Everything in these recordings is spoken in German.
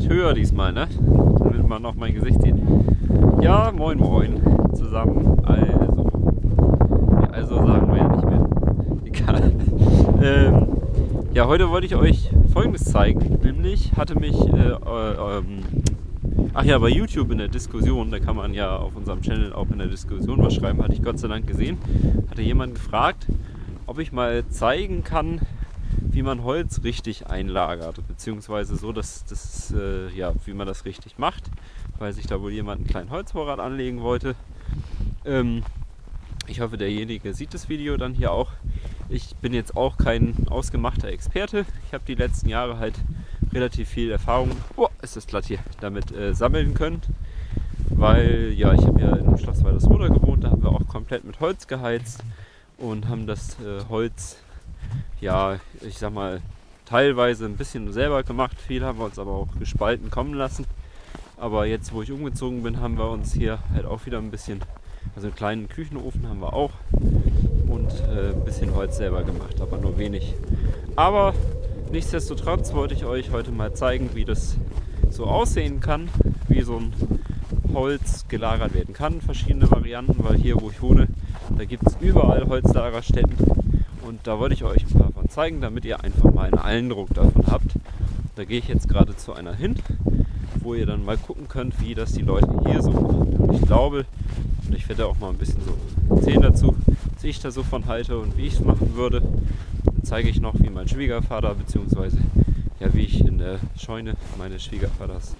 etwas höher diesmal, ne? Damit man noch mein Gesicht sieht. Ja, moin moin zusammen. Also, also sagen wir ja nicht mehr. Egal. Ähm, ja, heute wollte ich euch Folgendes zeigen. Nämlich hatte mich, äh, äh, ach ja, bei YouTube in der Diskussion, da kann man ja auf unserem Channel auch in der Diskussion was schreiben, hatte ich Gott sei Dank gesehen, hatte jemand gefragt, ob ich mal zeigen kann, wie man Holz richtig einlagert, beziehungsweise so, dass das, äh, ja, wie man das richtig macht, weil sich da wohl jemand einen kleinen Holzvorrat anlegen wollte. Ähm, ich hoffe, derjenige sieht das Video dann hier auch. Ich bin jetzt auch kein ausgemachter Experte. Ich habe die letzten Jahre halt relativ viel Erfahrung, oh, ist das glatt hier, damit äh, sammeln können. Weil ja, ich habe ja in Schloss Waldersroda gewohnt, da haben wir auch komplett mit Holz geheizt und haben das äh, Holz ja, ich sag mal, teilweise ein bisschen selber gemacht. Viel haben wir uns aber auch gespalten kommen lassen. Aber jetzt, wo ich umgezogen bin, haben wir uns hier halt auch wieder ein bisschen, also einen kleinen Küchenofen haben wir auch und äh, ein bisschen Holz selber gemacht, aber nur wenig. Aber nichtsdestotrotz wollte ich euch heute mal zeigen, wie das so aussehen kann, wie so ein Holz gelagert werden kann. Verschiedene Varianten, weil hier, wo ich wohne, da gibt es überall Holzlagerstätten und da wollte ich euch ein paar zeigen, damit ihr einfach mal einen Eindruck davon habt. Da gehe ich jetzt gerade zu einer hin, wo ihr dann mal gucken könnt, wie das die Leute hier so machen. Und ich glaube, und ich werde auch mal ein bisschen so erzählen dazu, was ich da so von halte und wie ich es machen würde. Dann zeige ich noch, wie mein Schwiegervater, beziehungsweise ja, wie ich in der Scheune meines Schwiegervaters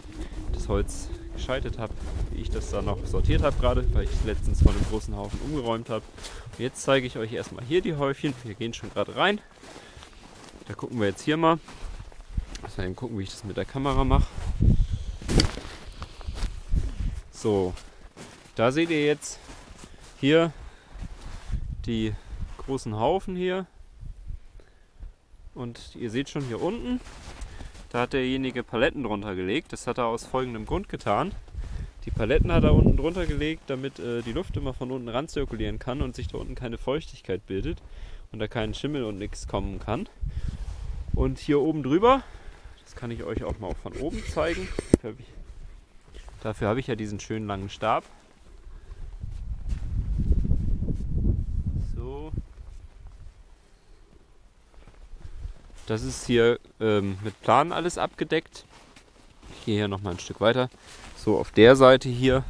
das Holz geschaltet habe, wie ich das da noch sortiert habe gerade, weil ich es letztens von einem großen Haufen umgeräumt habe. Und jetzt zeige ich euch erstmal hier die Häufchen. Wir gehen schon gerade rein. Da gucken wir jetzt hier mal. Also eben gucken, wie ich das mit der Kamera mache. So, da seht ihr jetzt hier die großen Haufen hier. Und ihr seht schon hier unten, da hat derjenige Paletten drunter gelegt. Das hat er aus folgendem Grund getan. Die Paletten hat er unten drunter gelegt, damit äh, die Luft immer von unten ran zirkulieren kann und sich da unten keine Feuchtigkeit bildet und da kein Schimmel und nichts kommen kann. Und hier oben drüber, das kann ich euch auch mal von oben zeigen. Dafür habe ich, dafür habe ich ja diesen schönen langen Stab. Das ist hier ähm, mit Plan alles abgedeckt. Ich gehe hier noch mal ein Stück weiter. So, auf der Seite hier,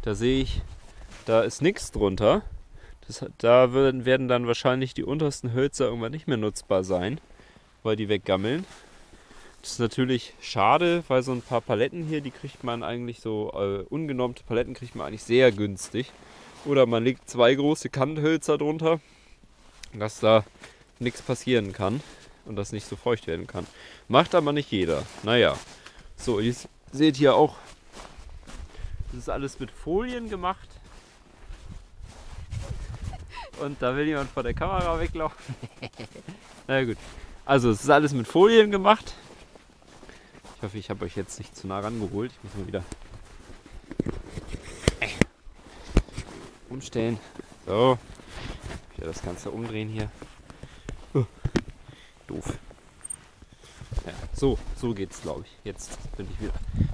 da sehe ich, da ist nichts drunter. Das, da werden, werden dann wahrscheinlich die untersten Hölzer irgendwann nicht mehr nutzbar sein, weil die weggammeln. Das ist natürlich schade, weil so ein paar Paletten hier, die kriegt man eigentlich so, äh, ungenormte Paletten kriegt man eigentlich sehr günstig. Oder man legt zwei große Kanthölzer drunter, dass da nichts passieren kann und das nicht so feucht werden kann. Macht aber nicht jeder. Naja. So, ihr seht hier auch, das ist alles mit Folien gemacht. Und da will jemand vor der Kamera weglaufen. Na gut. Also, es ist alles mit Folien gemacht. Ich hoffe, ich habe euch jetzt nicht zu nah rangeholt. Ich muss mal wieder umstellen. So. Ich werde das Ganze umdrehen hier. Doof. Ja, so, so geht's, glaube ich. Jetzt bin ich wieder.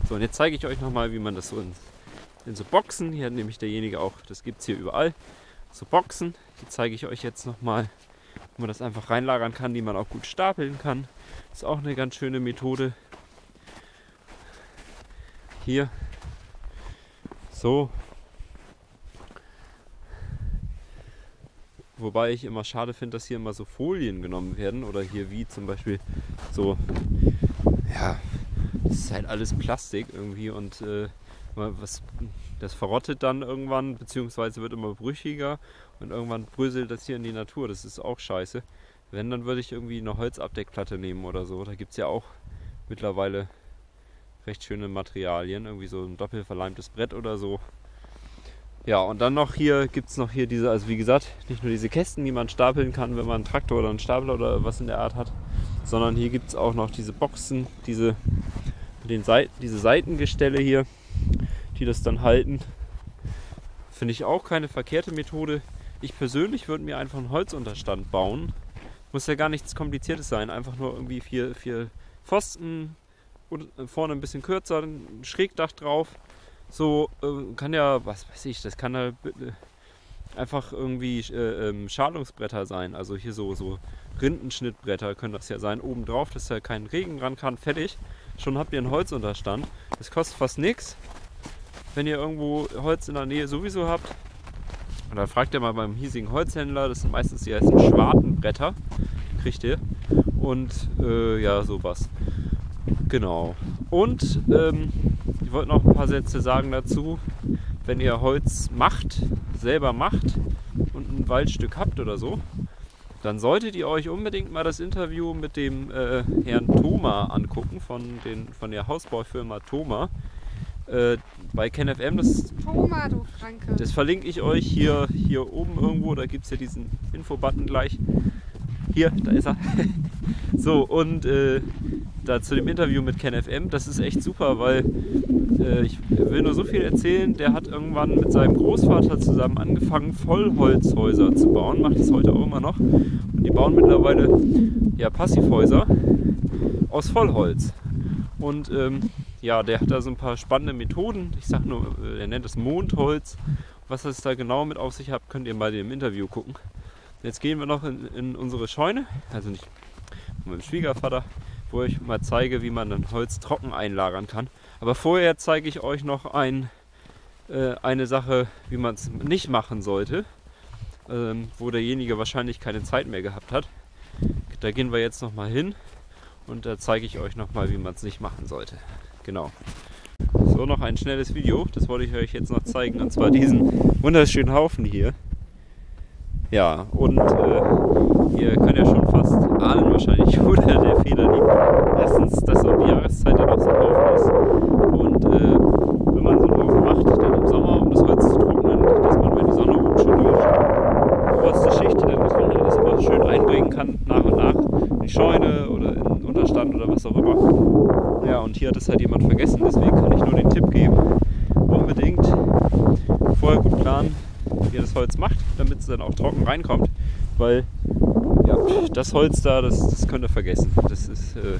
So, und jetzt zeige ich euch nochmal, wie man das so in, in so Boxen, hier hat nämlich derjenige auch, das gibt es hier überall, so Boxen, die zeige ich euch jetzt nochmal, wo man das einfach reinlagern kann, die man auch gut stapeln kann. Ist auch eine ganz schöne Methode. Hier. So, Wobei ich immer schade finde, dass hier immer so Folien genommen werden oder hier wie zum Beispiel so, ja, das ist halt alles Plastik irgendwie und äh, was, das verrottet dann irgendwann, beziehungsweise wird immer brüchiger und irgendwann bröselt das hier in die Natur. Das ist auch scheiße. Wenn, dann würde ich irgendwie eine Holzabdeckplatte nehmen oder so. Da gibt es ja auch mittlerweile recht schöne Materialien, irgendwie so ein doppelverleimtes Brett oder so. Ja, und dann noch hier gibt es noch hier diese, also wie gesagt, nicht nur diese Kästen, die man stapeln kann, wenn man einen Traktor oder einen Stapler oder was in der Art hat, sondern hier gibt es auch noch diese Boxen, diese, den Seiten, diese Seitengestelle hier, die das dann halten. Finde ich auch keine verkehrte Methode. Ich persönlich würde mir einfach einen Holzunterstand bauen. Muss ja gar nichts Kompliziertes sein, einfach nur irgendwie vier, vier Pfosten, und vorne ein bisschen kürzer, ein Schrägdach drauf. So äh, kann ja, was weiß ich, das kann halt äh, einfach irgendwie äh, ähm, Schalungsbretter sein. Also hier so, so Rindenschnittbretter können das ja sein. Oben drauf, dass da kein Regen ran kann. Fertig. Schon habt ihr einen Holzunterstand. Das kostet fast nichts. Wenn ihr irgendwo Holz in der Nähe sowieso habt, und dann fragt ihr mal beim hiesigen Holzhändler, das sind meistens die heißen Schwartenbretter, kriegt ihr. Und äh, ja, sowas. Genau. Und ähm, ich wollte noch ein paar Sätze sagen dazu. Wenn ihr Holz macht, selber macht und ein Waldstück habt oder so, dann solltet ihr euch unbedingt mal das Interview mit dem äh, Herrn Thoma angucken von, den, von der Hausbaufirma Thoma. Äh, bei KenFM, das, Thoma, du Franke. das verlinke ich euch hier, hier oben irgendwo, da gibt es ja diesen Infobutton gleich. Hier, da ist er. so, und äh, da zu dem Interview mit KenFM, das ist echt super, weil äh, ich will nur so viel erzählen. Der hat irgendwann mit seinem Großvater zusammen angefangen, Vollholzhäuser zu bauen, macht es heute auch immer noch. Und die bauen mittlerweile ja, Passivhäuser aus Vollholz. Und ähm, ja, der hat da so ein paar spannende Methoden. Ich sag nur, äh, er nennt es Mondholz. Was es da genau mit auf sich hat, könnt ihr mal im Interview gucken. Jetzt gehen wir noch in, in unsere Scheune, also nicht mit meinem Schwiegervater, wo ich mal zeige, wie man dann Holz trocken einlagern kann. Aber vorher zeige ich euch noch ein, äh, eine Sache, wie man es nicht machen sollte, ähm, wo derjenige wahrscheinlich keine Zeit mehr gehabt hat. Da gehen wir jetzt noch mal hin und da zeige ich euch noch mal, wie man es nicht machen sollte. Genau. So, noch ein schnelles Video, das wollte ich euch jetzt noch zeigen, und zwar diesen wunderschönen Haufen hier. Ja, und äh, ihr könnt ja schon fast ahnen wahrscheinlich, wo der, der Fehler liegt. Erstens, dass um die Jahreszeit dann auch so ein Haufen ist. Und äh, wenn man so einen Haufen macht, dann im Sommer, um das Holz zu trocknen, dass man, wenn die Sonne oben schon die oberste Schicht, dann muss man das immer schön einbringen kann, nach und nach, in die Scheune oder in den Unterstand oder was auch immer. Ja, und hier hat es halt jemand vergessen, deswegen kann ich nur den Tipp geben, unbedingt vorher gut planen, wie ihr das Holz macht, damit es dann auch trocken reinkommt. Weil ja, das Holz da, das, das könnt ihr vergessen. Das ist äh,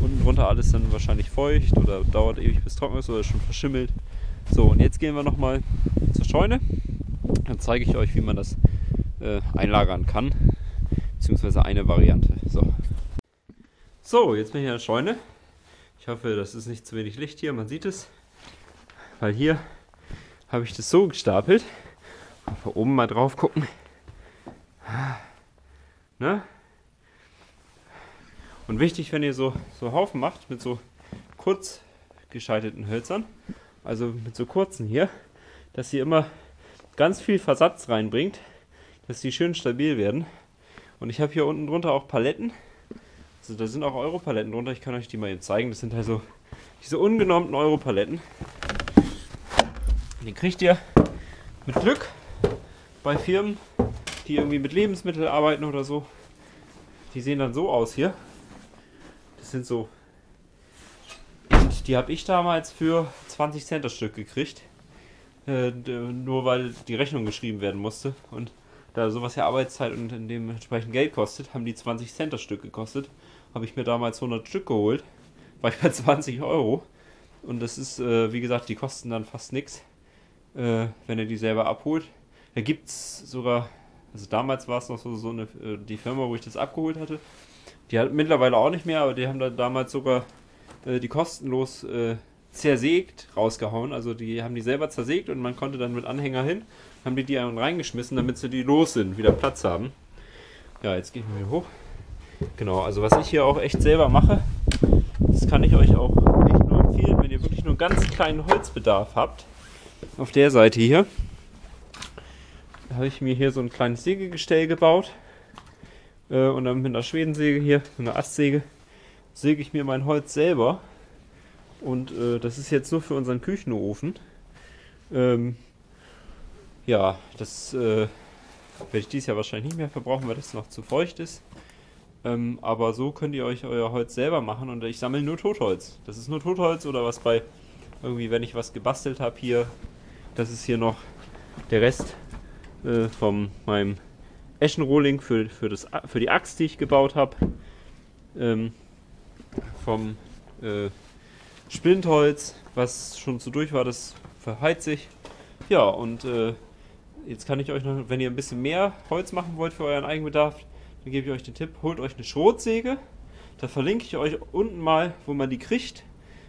unten drunter alles dann wahrscheinlich feucht oder dauert ewig bis trocken ist oder schon verschimmelt. So, und jetzt gehen wir nochmal zur Scheune. Dann zeige ich euch, wie man das äh, einlagern kann. Beziehungsweise eine Variante. So. so, jetzt bin ich in der Scheune. Ich hoffe, das ist nicht zu wenig Licht hier, man sieht es. Weil hier habe ich das so gestapelt. Von oben mal drauf gucken. Ne? Und wichtig, wenn ihr so, so Haufen macht mit so kurz geschalteten Hölzern, also mit so kurzen hier, dass ihr immer ganz viel Versatz reinbringt, dass die schön stabil werden. Und ich habe hier unten drunter auch Paletten. Also da sind auch Europaletten drunter. Ich kann euch die mal eben zeigen. Das sind also diese ungenormten Europaletten. Die kriegt ihr mit Glück bei Firmen, die irgendwie mit Lebensmitteln arbeiten oder so. Die sehen dann so aus hier. Das sind so. Und die habe ich damals für 20 Cent das Stück gekriegt. Äh, nur weil die Rechnung geschrieben werden musste. Und da sowas ja Arbeitszeit und dementsprechend Geld kostet, haben die 20 Cent das Stück gekostet. Habe ich mir damals 100 Stück geholt. War ich bei 20 Euro. Und das ist, äh, wie gesagt, die kosten dann fast nichts, äh, wenn ihr die selber abholt. Da gibt es sogar, also damals war es noch so, so eine, äh, die Firma, wo ich das abgeholt hatte. Die hat mittlerweile auch nicht mehr, aber die haben da damals sogar äh, die kostenlos äh, zersägt rausgehauen. Also die haben die selber zersägt und man konnte dann mit Anhänger hin, haben die die reingeschmissen, damit sie die los sind, wieder Platz haben. Ja, jetzt gehen wir wieder hoch. Genau, also was ich hier auch echt selber mache, das kann ich euch auch echt nur empfehlen, wenn ihr wirklich nur einen ganz kleinen Holzbedarf habt. Auf der Seite hier habe ich mir hier so ein kleines Sägegestell gebaut. Äh, und dann mit einer Schwedensäge hier, mit einer Astsäge, säge ich mir mein Holz selber. Und äh, das ist jetzt nur für unseren Küchenofen. Ähm, ja, das äh, werde ich dieses Jahr wahrscheinlich nicht mehr verbrauchen, weil das noch zu feucht ist. Ähm, aber so könnt ihr euch euer Holz selber machen und ich sammle nur Totholz. Das ist nur Totholz oder was bei irgendwie, wenn ich was gebastelt habe hier, das ist hier noch der Rest äh, von meinem Eschenrohling für, für, das, für die Axt, die ich gebaut habe. Ähm, vom, äh, Splintholz, was schon zu durch war, das verheizt sich. Ja, und äh, jetzt kann ich euch noch, wenn ihr ein bisschen mehr Holz machen wollt für euren Eigenbedarf, dann gebe ich euch den Tipp, holt euch eine Schrotsäge. Da verlinke ich euch unten mal, wo man die kriegt.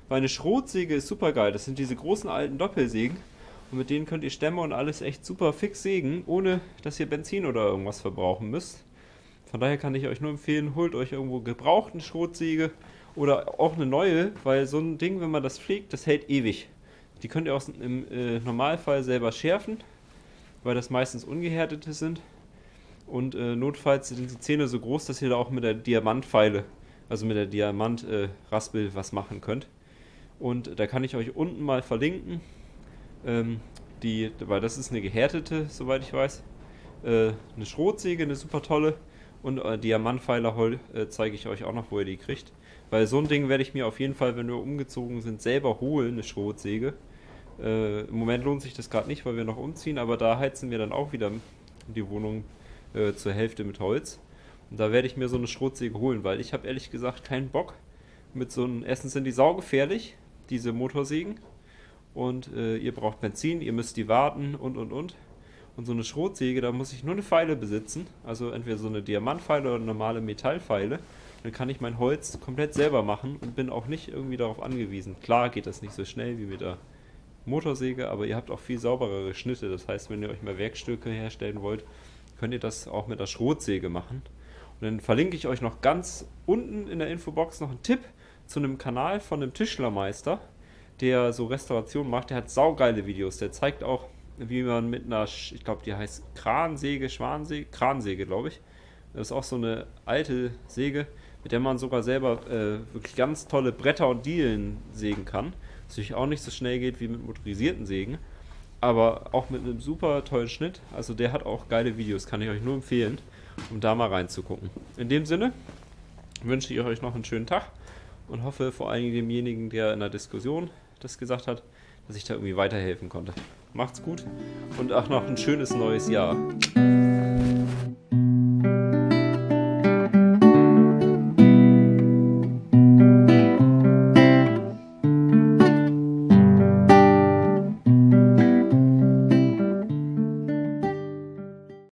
Weil eine Schrotsäge ist super geil. Das sind diese großen alten Doppelsägen. Und mit denen könnt ihr Stämme und alles echt super fix sägen, ohne dass ihr Benzin oder irgendwas verbrauchen müsst. Von daher kann ich euch nur empfehlen, holt euch irgendwo gebraucht eine Schrotsäge oder auch eine neue, weil so ein Ding, wenn man das pflegt, das hält ewig. Die könnt ihr auch im äh, Normalfall selber schärfen, weil das meistens ungehärtete sind. Und äh, notfalls sind die Zähne so groß, dass ihr da auch mit der Diamantpfeile, also mit der Diamantraspel, äh, was machen könnt. Und da kann ich euch unten mal verlinken, ähm, die, weil das ist eine gehärtete, soweit ich weiß. Äh, eine Schrotsäge, eine super tolle. Und äh, Diamantpfeiler äh, zeige ich euch auch noch, wo ihr die kriegt. Weil so ein Ding werde ich mir auf jeden Fall, wenn wir umgezogen sind, selber holen, eine Schrotsäge. Äh, Im Moment lohnt sich das gerade nicht, weil wir noch umziehen, aber da heizen wir dann auch wieder die Wohnung äh, zur Hälfte mit Holz. Und da werde ich mir so eine Schrotsäge holen, weil ich habe ehrlich gesagt keinen Bock mit so einem. Erstens sind die saugefährlich, diese Motorsägen. Und äh, ihr braucht Benzin, ihr müsst die warten und und und. Und so eine Schrotsäge, da muss ich nur eine Pfeile besitzen. Also entweder so eine Diamantpfeile oder normale Metallpfeile dann kann ich mein Holz komplett selber machen und bin auch nicht irgendwie darauf angewiesen. Klar geht das nicht so schnell wie mit der Motorsäge, aber ihr habt auch viel sauberere Schnitte. Das heißt, wenn ihr euch mal Werkstücke herstellen wollt, könnt ihr das auch mit der Schrotsäge machen. Und dann verlinke ich euch noch ganz unten in der Infobox noch einen Tipp zu einem Kanal von einem Tischlermeister, der so Restauration macht. Der hat saugeile Videos. Der zeigt auch, wie man mit einer, ich glaube, die heißt Kransäge, Schwansäge, Kransäge, glaube ich. Das ist auch so eine alte Säge, mit der man sogar selber äh, wirklich ganz tolle Bretter und Dielen sägen kann. Was natürlich auch nicht so schnell geht wie mit motorisierten Sägen, aber auch mit einem super tollen Schnitt. Also der hat auch geile Videos, kann ich euch nur empfehlen, um da mal reinzugucken. In dem Sinne wünsche ich euch noch einen schönen Tag und hoffe vor allen Dingen demjenigen, der in der Diskussion das gesagt hat, dass ich da irgendwie weiterhelfen konnte. Macht's gut und auch noch ein schönes neues Jahr.